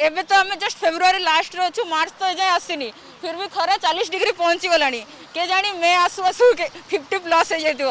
ଏବେ ତ ଆମେ ଜଷ୍ଟ ଫେବୃଆରୀ ଲାଷ୍ଟରେ ଅଛୁ ମାର୍ଚ୍ଚ ତ ଏଯାଏଁ ଆସିନି ଫିର ବି ଖରା ଚାଳିଶ ଡିଗ୍ରୀ ପହଞ୍ଚି ଗଲାଣି କେ ଜାଣି ମେ ଆସୁ ଆସୁ ଫିଫ୍ଟି ପ୍ଲସ୍ ହେଇଯାଇଥିବ